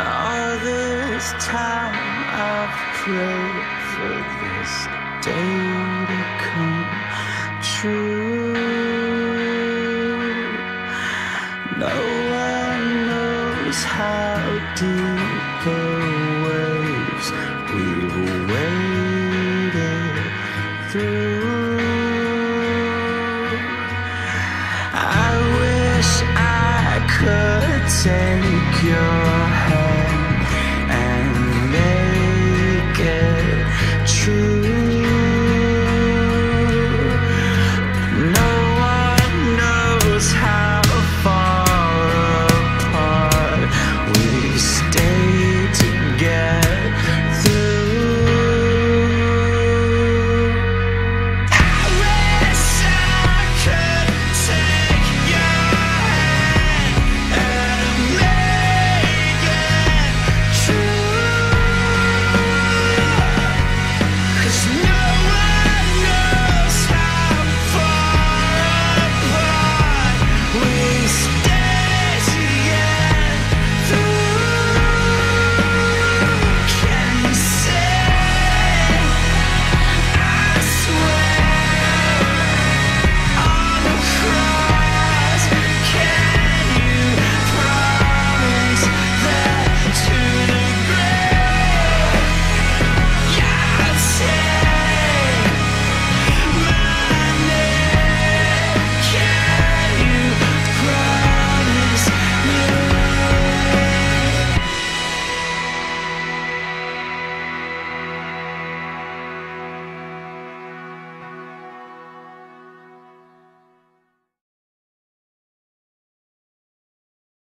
All this time I've prayed for this day to come true. No one knows how deep the waves we've waded through.